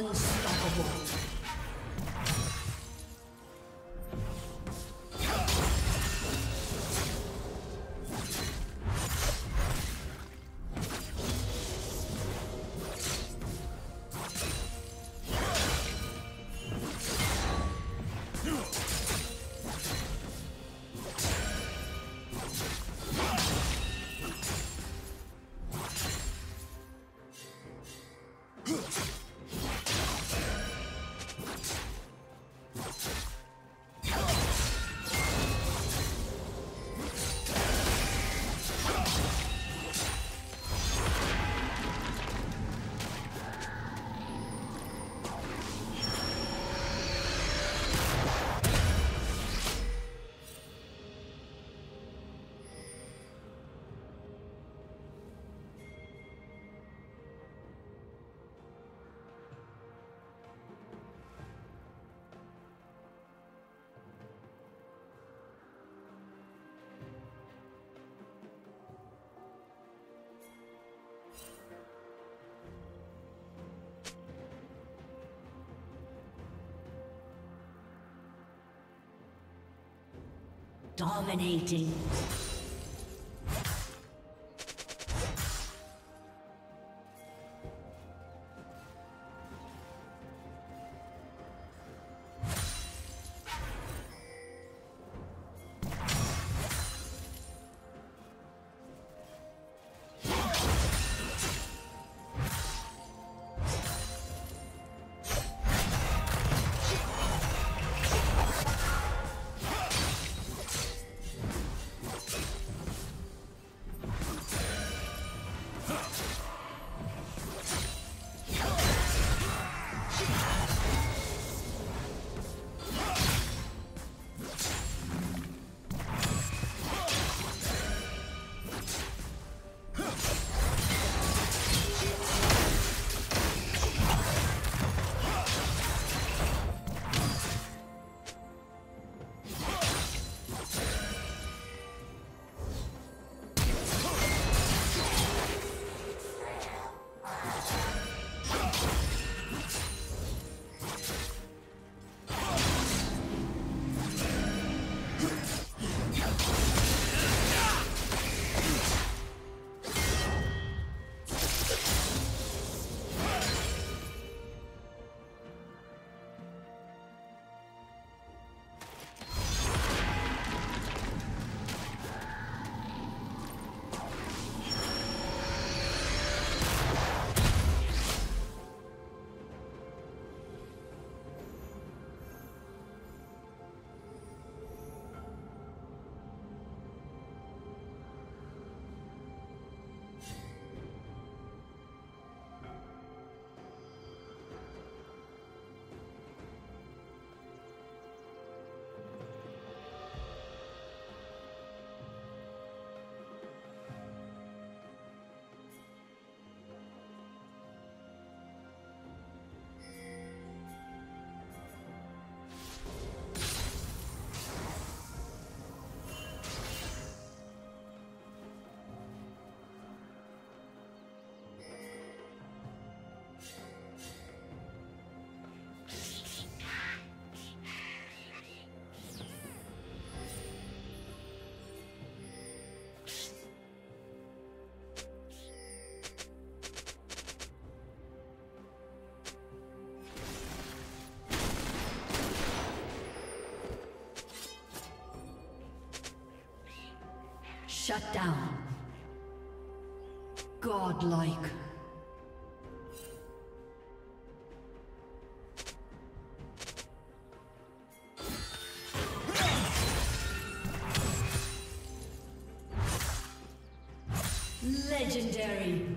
Unstoppable. Dominating. Shut down. Godlike. Legendary.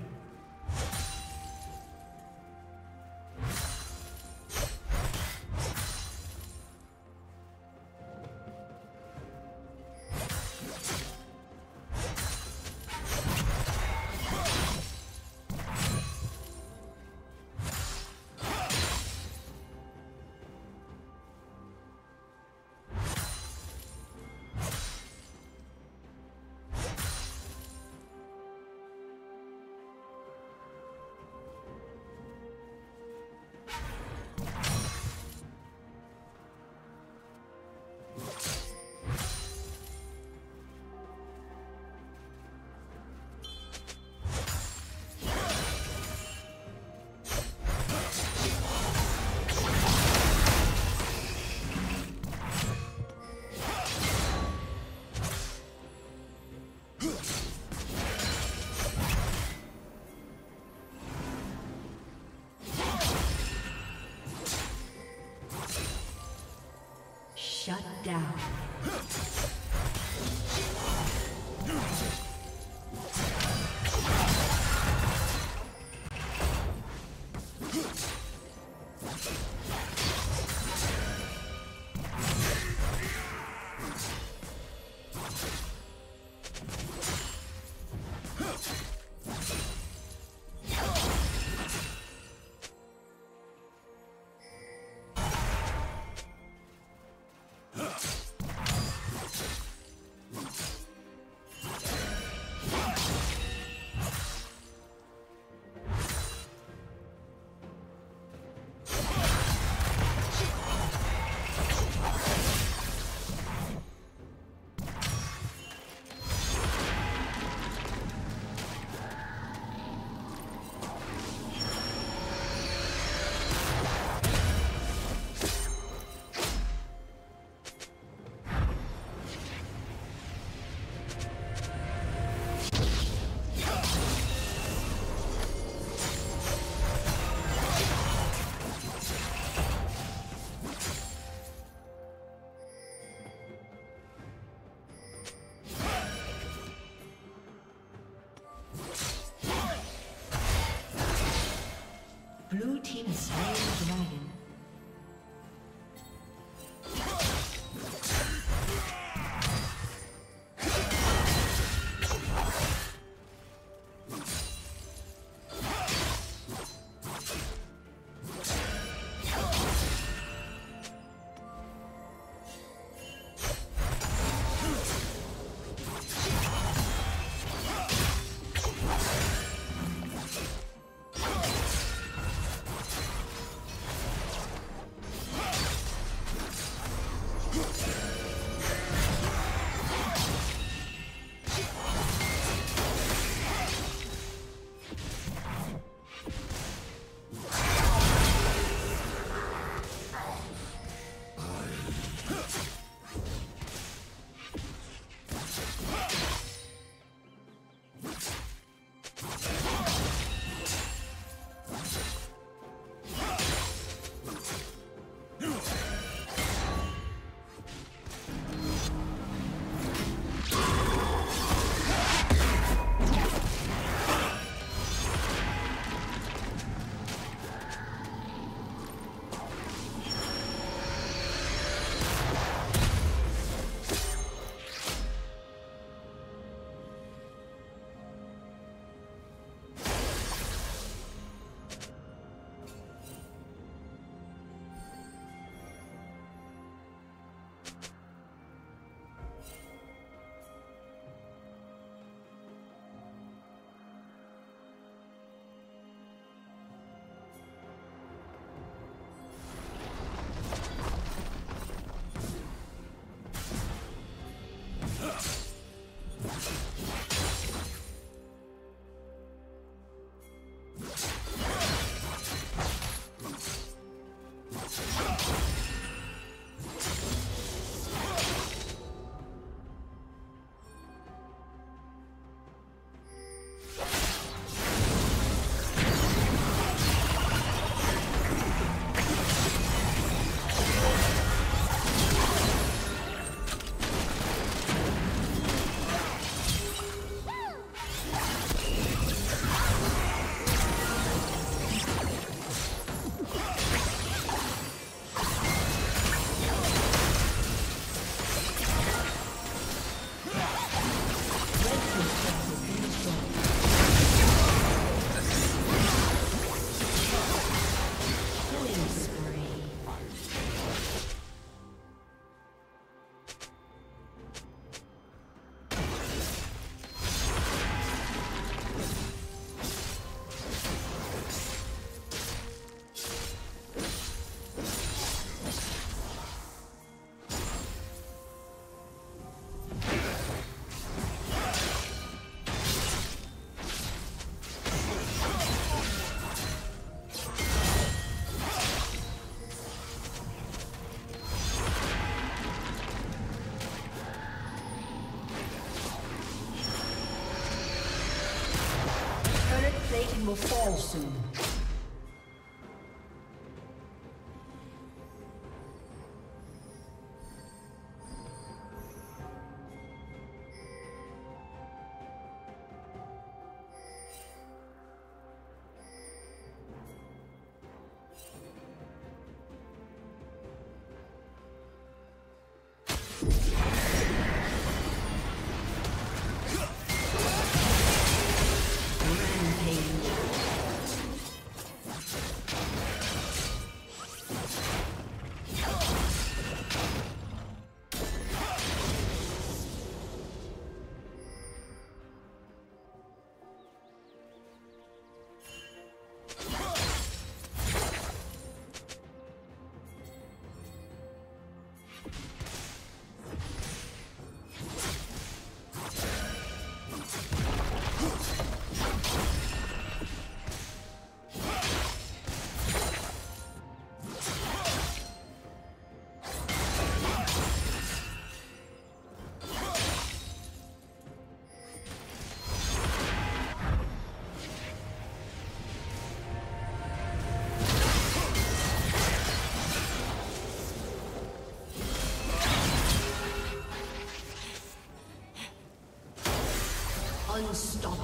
Down. Will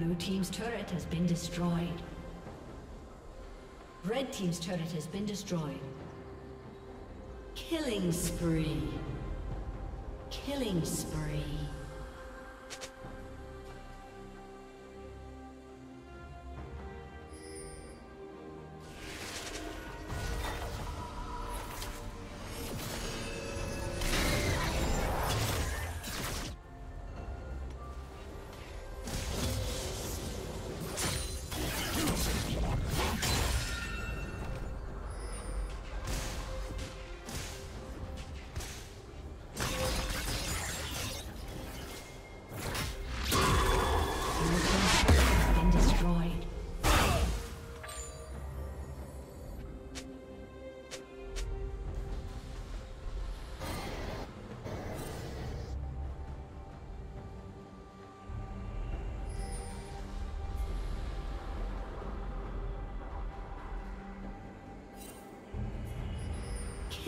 Blue Team's turret has been destroyed. Red Team's turret has been destroyed. Killing spree. Killing spree.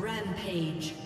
Rampage.